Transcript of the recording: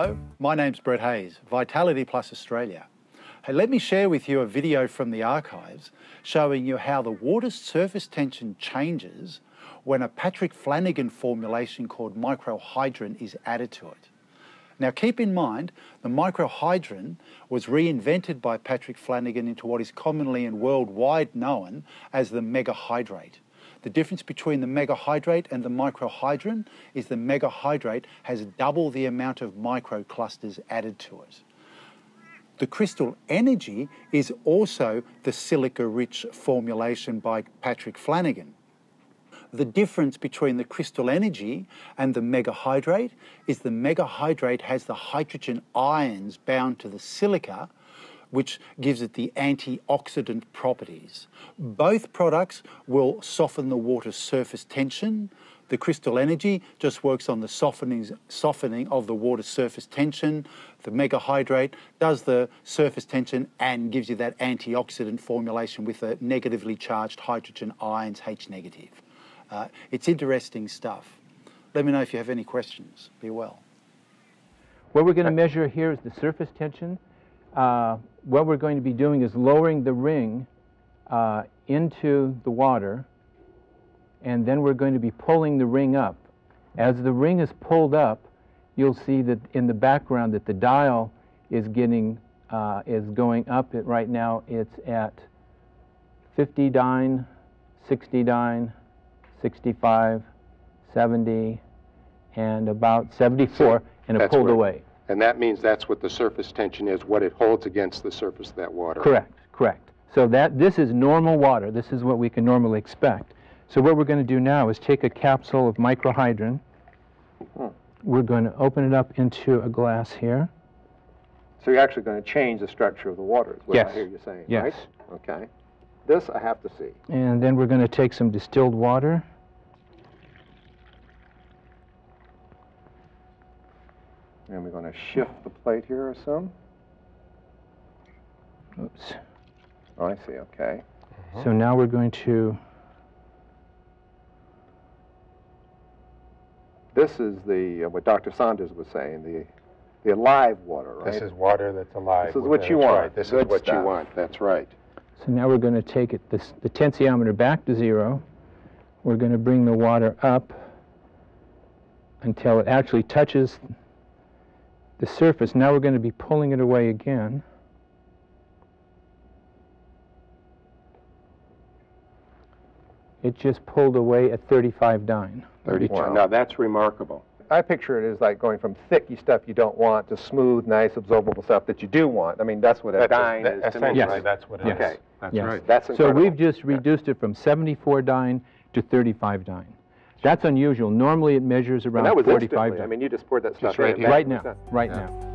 Hello, my name's Brett Hayes, Vitality Plus Australia. Hey, let me share with you a video from the archives showing you how the water's surface tension changes when a Patrick Flanagan formulation called microhydrin is added to it. Now keep in mind, the microhydrin was reinvented by Patrick Flanagan into what is commonly and worldwide known as the megahydrate. The difference between the megahydrate and the microhydrin is the megahydrate has double the amount of microclusters added to it. The crystal energy is also the silica-rich formulation by Patrick Flanagan. The difference between the crystal energy and the megahydrate is the megahydrate has the hydrogen ions bound to the silica which gives it the antioxidant properties. Both products will soften the water's surface tension. The crystal energy just works on the softening, softening of the water's surface tension. The megahydrate does the surface tension and gives you that antioxidant formulation with the negatively charged hydrogen ions, H negative. Uh, it's interesting stuff. Let me know if you have any questions. Be well. What we're going to measure here is the surface tension. Uh, what we're going to be doing is lowering the ring uh, into the water, and then we're going to be pulling the ring up. As the ring is pulled up, you'll see that in the background that the dial is getting uh, is going up. It, right now it's at 50 dyne, 60 dyne, 65, 70, and about 74, and it pulled away. And that means that's what the surface tension is, what it holds against the surface of that water. Correct, correct. So that this is normal water. This is what we can normally expect. So what we're going to do now is take a capsule of microhydrin. Hmm. We're going to open it up into a glass here. So you're actually going to change the structure of the water, is what Yes. I hear you saying, Yes. right? Okay. This I have to see. And then we're going to take some distilled water. And we're going to shift the plate here or some. Oops. Oh, I see, okay. So now we're going to, This is the, uh, what Dr. Saunders was saying, the, the alive water, right? This is water that's alive. This is what you want. right. This is Good what you want, that's right. so now we're going to take it, this, the tensiometer back to zero. We're going to bring the water up until it actually touches the surface. Now we're going to be pulling it away again. It just pulled away at 35 dyne. 32. Wow. Now, that's remarkable. I picture it as like going from thicky stuff you don't want to smooth, nice, absorbable stuff that you do want. I mean, that's what a That's dyne that- is to me. essentially, Yes. that's what it is. Yes. Okay. That's Yes. right. That's So we've just reduced it from 74 dyne to 35 dyne. That's unusual. Normally it measures And around that was 45 instantly. I mean, you just poured that stuff right in. right now, right now.